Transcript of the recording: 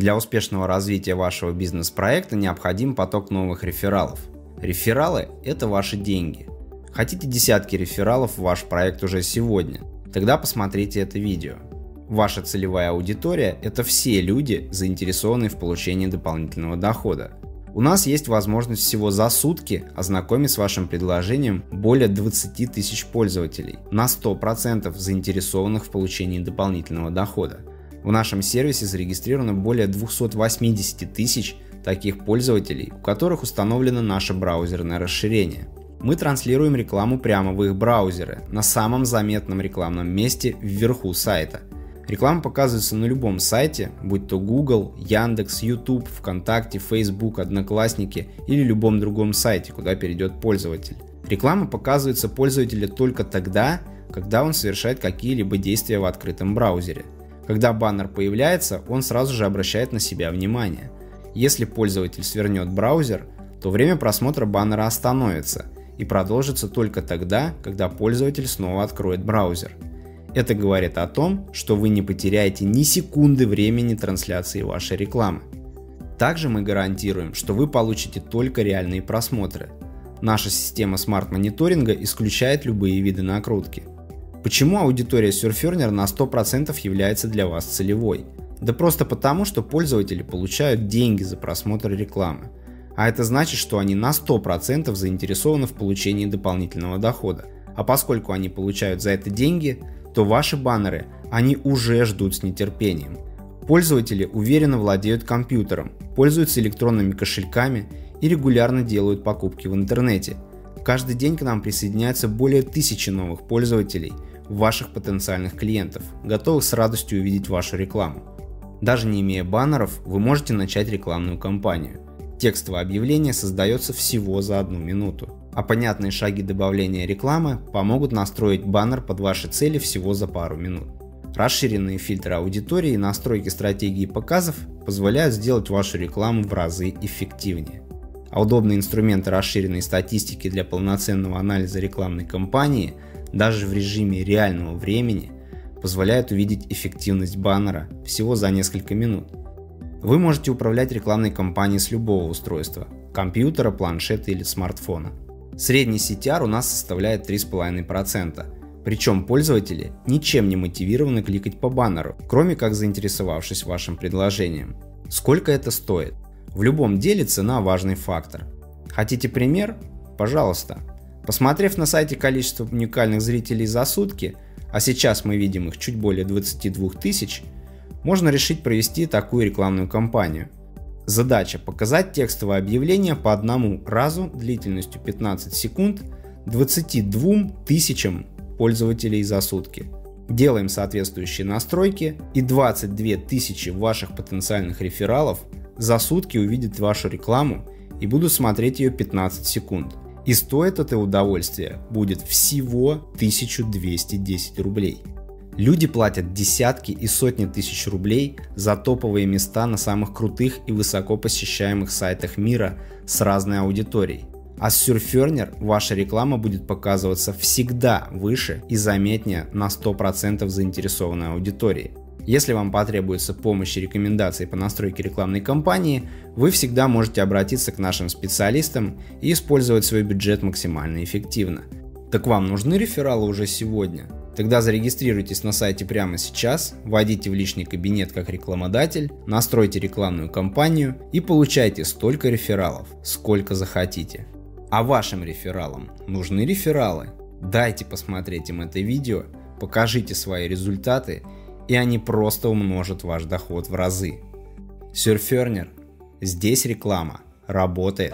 Для успешного развития вашего бизнес-проекта необходим поток новых рефералов. Рефералы – это ваши деньги. Хотите десятки рефералов в ваш проект уже сегодня? Тогда посмотрите это видео. Ваша целевая аудитория – это все люди, заинтересованные в получении дополнительного дохода. У нас есть возможность всего за сутки ознакомить с вашим предложением более 20 тысяч пользователей, на 100% заинтересованных в получении дополнительного дохода. В нашем сервисе зарегистрировано более 280 тысяч таких пользователей, у которых установлено наше браузерное расширение. Мы транслируем рекламу прямо в их браузеры, на самом заметном рекламном месте вверху сайта. Реклама показывается на любом сайте, будь то Google, Яндекс, YouTube, ВКонтакте, Facebook, Одноклассники или любом другом сайте, куда перейдет пользователь. Реклама показывается пользователю только тогда, когда он совершает какие-либо действия в открытом браузере. Когда баннер появляется, он сразу же обращает на себя внимание. Если пользователь свернет браузер, то время просмотра баннера остановится и продолжится только тогда, когда пользователь снова откроет браузер. Это говорит о том, что вы не потеряете ни секунды времени трансляции вашей рекламы. Также мы гарантируем, что вы получите только реальные просмотры. Наша система смарт-мониторинга исключает любые виды накрутки. Почему аудитория Surferner на 100% является для вас целевой? Да просто потому, что пользователи получают деньги за просмотр рекламы. А это значит, что они на 100% заинтересованы в получении дополнительного дохода. А поскольку они получают за это деньги, то ваши баннеры они уже ждут с нетерпением. Пользователи уверенно владеют компьютером, пользуются электронными кошельками и регулярно делают покупки в интернете. Каждый день к нам присоединяется более тысячи новых пользователей, ваших потенциальных клиентов, готовых с радостью увидеть вашу рекламу. Даже не имея баннеров, вы можете начать рекламную кампанию. Текстовое объявление создается всего за одну минуту а понятные шаги добавления рекламы помогут настроить баннер под ваши цели всего за пару минут. Расширенные фильтры аудитории и настройки стратегии показов позволяют сделать вашу рекламу в разы эффективнее. А удобные инструменты расширенной статистики для полноценного анализа рекламной кампании даже в режиме реального времени позволяют увидеть эффективность баннера всего за несколько минут. Вы можете управлять рекламной кампанией с любого устройства – компьютера, планшета или смартфона. Средний CTR у нас составляет 3,5%. Причем пользователи ничем не мотивированы кликать по баннеру, кроме как заинтересовавшись вашим предложением. Сколько это стоит? В любом деле цена важный фактор. Хотите пример? Пожалуйста. Посмотрев на сайте количество уникальных зрителей за сутки, а сейчас мы видим их чуть более 22 тысяч, можно решить провести такую рекламную кампанию – Задача показать текстовое объявление по одному разу длительностью 15 секунд 22 тысячам пользователей за сутки. Делаем соответствующие настройки и 22 тысячи ваших потенциальных рефералов за сутки увидят вашу рекламу и будут смотреть ее 15 секунд. И стоит это удовольствие будет всего 1210 рублей. Люди платят десятки и сотни тысяч рублей за топовые места на самых крутых и высоко посещаемых сайтах мира с разной аудиторией. А с Surferner ваша реклама будет показываться всегда выше и заметнее на 100% заинтересованной аудитории. Если вам потребуется помощь и рекомендации по настройке рекламной кампании, вы всегда можете обратиться к нашим специалистам и использовать свой бюджет максимально эффективно. Так вам нужны рефералы уже сегодня? Тогда зарегистрируйтесь на сайте прямо сейчас, вводите в личный кабинет как рекламодатель, настройте рекламную кампанию и получайте столько рефералов, сколько захотите. А вашим рефералам нужны рефералы? Дайте посмотреть им это видео, покажите свои результаты, и они просто умножат ваш доход в разы. Surferner. Здесь реклама работает.